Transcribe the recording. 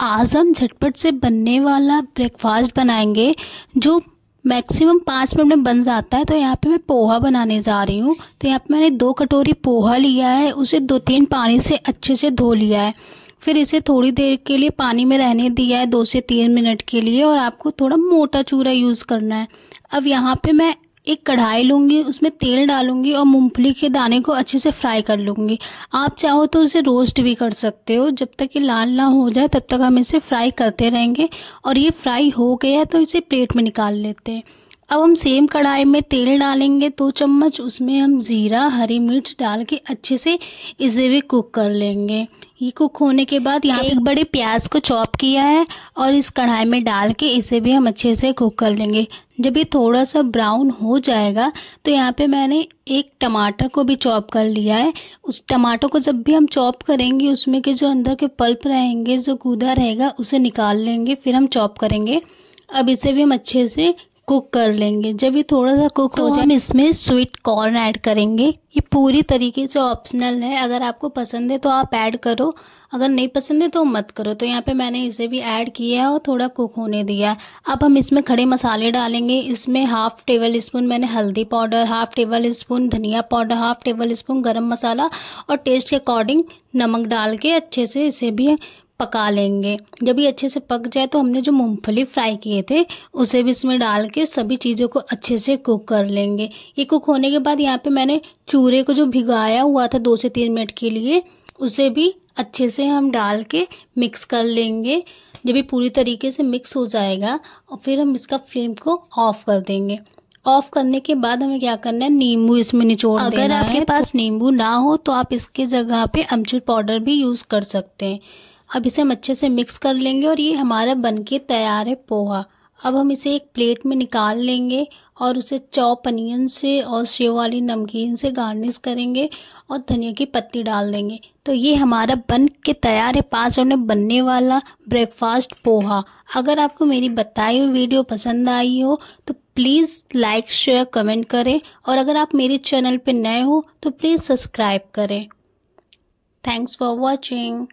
आज हम झटपट से बनने वाला ब्रेकफास्ट बनाएँगे, जो मैक्सिमम पाँच मिनट में बन जाता है। तो यहाँ पे मैं पोहा बनाने जा रही हूँ। तो यहाँ पे मैंने दो कटोरी पोहा लिया है, उसे दो तीन पानी से अच्छे से धो लिया है। फिर इसे थोड़ी देर के लिए पानी में रहने दिया है, दो से तीन मिनट के लिए, और आपको थोड़ा मोटा चूरा यूज़ करना है। अब यहाँ पे मैं एक कढ़ाई लूँगी, उसमें तेल डालूँगी और मूंगफली के दाने को अच्छे से फ्राई कर लूँगी। आप चाहो तो उसे रोस्ट भी कर सकते हो। जब तक ये लाल ना हो जाए, तब तक हम इसे फ्राई करते रहेंगे। और ये फ्राई हो गया तो इसे प्लेट में निकाल लेते हैं। अब हम सेम कढ़ाई में तेल डालेंगे दो चम्मच उसमें हम ज़ीरा हरी मिर्च डाल के अच्छे से इसे भी कुक कर लेंगे। ये कुक होने के बाद यहाँ एक बड़े प्याज को चॉप किया है और इस कढ़ाई में डाल के इसे भी हम अच्छे से कुक कर लेंगे। जब ये थोड़ा सा ब्राउन हो जाएगा तो यहाँ पे मैंने एक टमाटर को भी चॉप कर लिया है। उस टमाटर को जब भी हम चॉप करेंगे उसमें के जो अंदर के पल्प रहेंगे जो कूदा रहेगा उसे निकाल लेंगे फिर हम चॉप करेंगे। अब इसे भी हम अच्छे से कुक कर लेंगे। जब ये थोड़ा सा कुक तो हो जाए हम इसमें स्वीट कॉर्न ऐड करेंगे। ये पूरी तरीके से ऑप्शनल है। अगर आपको पसंद है तो आप ऐड करो। अगर नहीं पसंद है तो मत करो। तो यहाँ पे मैंने इसे भी ऐड किया है और थोड़ा कुक होने दिया है। अब हम इसमें खड़े मसाले डालेंगे। इसमें हाफ़ टेबल स्पून मैंने हल्दी पाउडर हाफ़ टेबल स्पून धनिया पाउडर हाफ़ टेबल स्पून गर्म मसाला और टेस्ट के अकॉर्डिंग नमक डाल के अच्छे से इसे भी पका लेंगे। जब ये अच्छे से पक जाए तो हमने जो मूंगफली फ्राई किए थे उसे भी इसमें डाल के सभी चीज़ों को अच्छे से कुक कर लेंगे। ये कुक होने के बाद यहाँ पे मैंने चूरे को जो भिगाया हुआ था दो से तीन मिनट के लिए उसे भी अच्छे से हम डाल के मिक्स कर लेंगे। जब ये पूरी तरीके से मिक्स हो जाएगा और फिर हम इसका फ्लेम को ऑफ़ कर देंगे। ऑफ़ करने के बाद हमें क्या करना है? नींबू इसमें निचोड़ अगर आपके पास तो, नींबू ना हो तो आप इसके जगह पे अमचूर पाउडर भी यूज़ कर सकते हैं। अब इसे हम अच्छे से मिक्स कर लेंगे और ये हमारा बन के तैयार है पोहा। अब हम इसे एक प्लेट में निकाल लेंगे और उसे चॉप अनियन से और सेव वाली नमकीन से गार्निश करेंगे और धनिया की पत्ती डाल देंगे। तो ये हमारा बन के तैयार है पास में बनने वाला ब्रेकफास्ट पोहा। अगर आपको मेरी बताई हुई वीडियो पसंद आई हो तो प्लीज़ लाइक शेयर कमेंट करें। और अगर आप मेरे चैनल पर नए हो तो प्लीज़ सब्सक्राइब करें। Thanks for watching